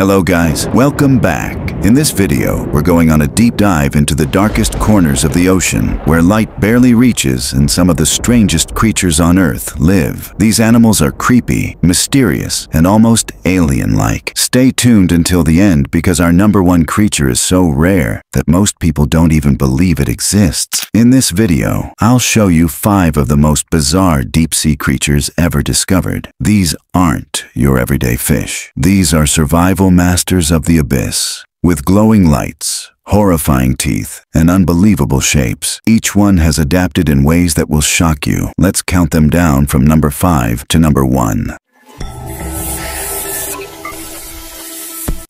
Hello guys, welcome back. In this video, we're going on a deep dive into the darkest corners of the ocean, where light barely reaches and some of the strangest creatures on Earth live. These animals are creepy, mysterious, and almost alien-like. Stay tuned until the end because our number one creature is so rare that most people don't even believe it exists. In this video, I'll show you five of the most bizarre deep-sea creatures ever discovered. These aren't your everyday fish. These are survival masters of the abyss. With glowing lights, horrifying teeth, and unbelievable shapes, each one has adapted in ways that will shock you. Let's count them down from number 5 to number 1.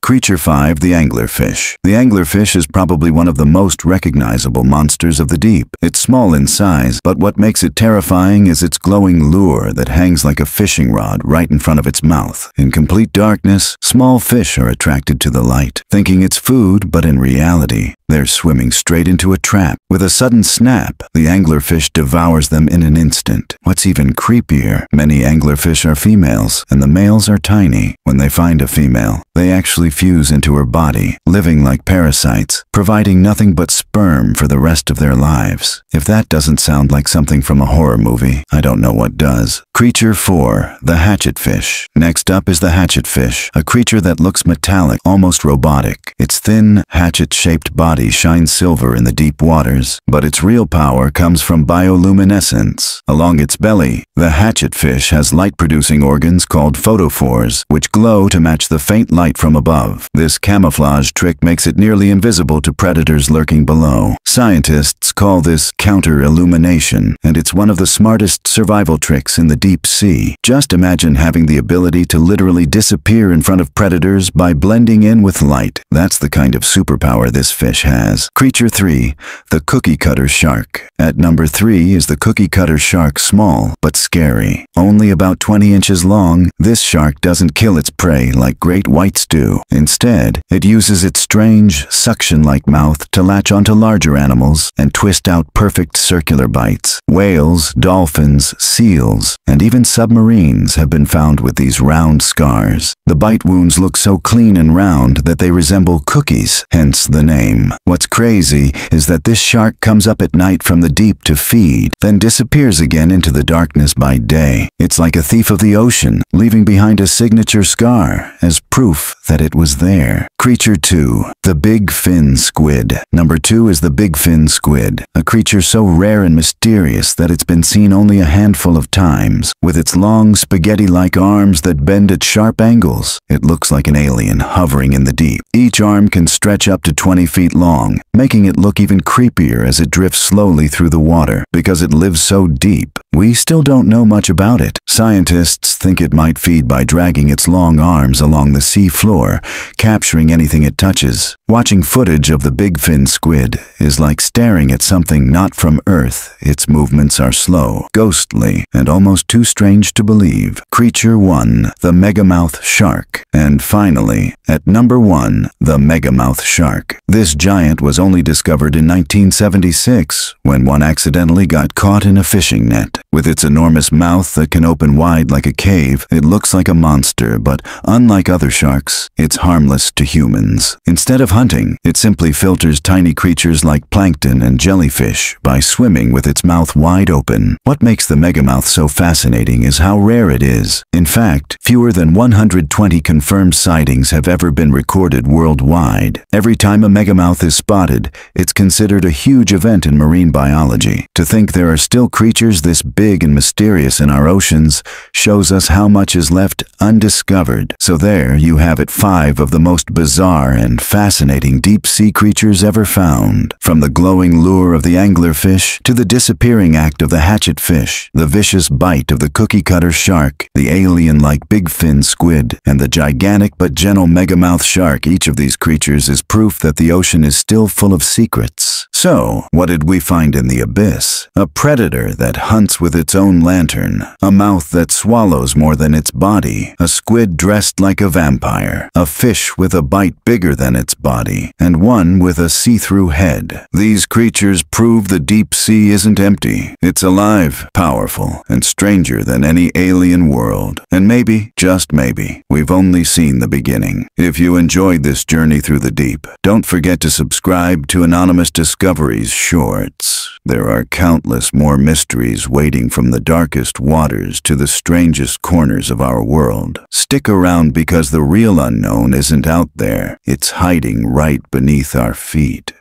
Creature 5, the anglerfish. The anglerfish is probably one of the most recognizable monsters of the deep. It's small in size, but what makes it terrifying is its glowing lure that hangs like a fishing rod right in front of its mouth. In complete darkness, small fish are attracted to the light, thinking it's food, but in reality, they're swimming straight into a trap. With a sudden snap, the anglerfish devours them in an instant. What's even creepier, many anglerfish are females, and the males are tiny. When they find a female, they actually fuse into her body, living like parasites, providing nothing but sperm for the rest of their lives. If that doesn't sound like something from a horror movie, I don't know what does. Creature 4. The hatchetfish. Next up is the hatchetfish, a creature that looks metallic, almost robotic. Its thin, hatchet-shaped body shines silver in the deep waters, but its real power comes from bioluminescence. Along its belly, the hatchetfish has light-producing organs called photophores, which glow to match the faint light from above. This camouflage trick makes it nearly invisible to predators lurking below. Scientists call this counter-illumination, and it's one of the smartest survival tricks in the deep sea. Just imagine having the ability to literally disappear in front of predators by blending in with light. That's the kind of superpower this fish has. Creature 3, the cookie cutter shark. At number 3 is the cookie cutter shark small, but scary. Only about 20 inches long, this shark doesn't kill its prey like great whites do. Instead, it uses its strange, suction-like mouth to latch onto larger animals and twist out perfect circular bites. Whales, dolphins, seals, and even submarines have been found with these round scars. The bite wounds look so clean and round that they resemble cookies, hence the name. What's crazy is that this shark comes up at night from the deep to feed, then disappears again into the darkness by day. It's like a thief of the ocean, leaving behind a signature scar as proof that it was there. Creature 2. The Big Fin Squid. Number 2 is the Big Fin Squid, a creature so rare and mysterious that it's been seen only a handful of times. With its long, spaghetti-like arms that bend at sharp angles, it looks like an alien hovering in the deep. Each arm can stretch up to 20 feet long, making it look even creepier as it drifts slowly through the water. Because it lives so deep, we still don't know much about it. Scientists think it might feed by dragging its long arms along the sea floor, capturing anything it touches. Watching footage of the big fin squid is like staring at something not from Earth. Its movements are slow, ghostly, and almost too strange to believe. Creature 1, the megamouth shark. And finally, at number 1, the megamouth shark. This giant was only discovered in 1976 when one accidentally got caught in a fishing net. With its enormous mouth that can open wide like a cave, it looks like a monster, but unlike other sharks, it's harmless to humans. Instead of hunting, it simply filters tiny creatures like plankton and jellyfish by swimming with its mouth wide open. What makes the megamouth so fascinating is how rare it is. In fact, fewer than 120 confirmed sightings have ever been recorded worldwide. Every time a megamouth is spotted, it's considered a huge event in marine biology. To think there are still creatures this big and mysterious in our oceans shows us how much is left undiscovered. So there you have it five of the most bizarre and fascinating deep-sea creatures ever found. From the glowing lure of the anglerfish to the disappearing act of the hatchetfish, the vicious bite of the cookie-cutter shark, the alien-like big fin squid, and the gigantic but gentle megamouth shark, each of these creatures is proof that the ocean is still full of secrets. So, what did we find in the abyss? A predator that hunts with its own lantern, a mouth that swallows more than its body, a squid dressed like a vampire, a fish with a bite bigger than its body, and one with a see-through head. These creatures prove the deep sea isn't empty. It's alive, powerful, and stranger than any alien world. And maybe, just maybe, we've only seen the beginning. If you enjoyed this journey through the deep, don't forget to subscribe to Anonymous Discoveries Shorts. There are countless more mysteries waiting from the darkest waters to the strangest corners of our world. Stick around because the real unknown isn't out there. It's hiding right beneath our feet.